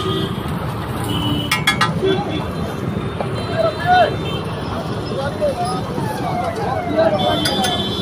Thank you.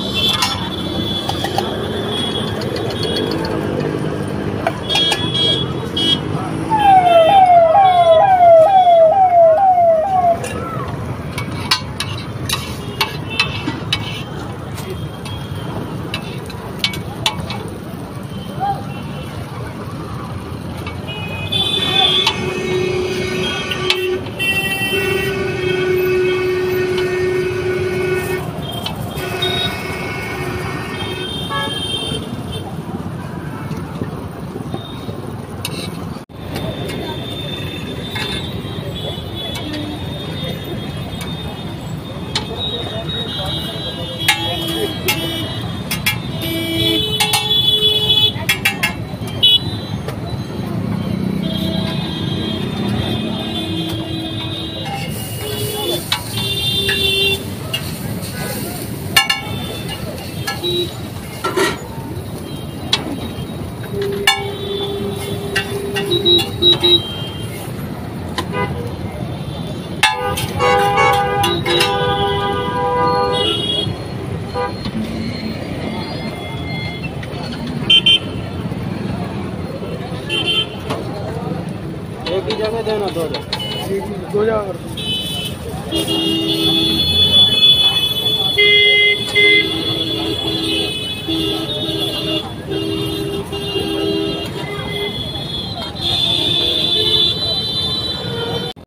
एक ही जगह देना दो दो जगह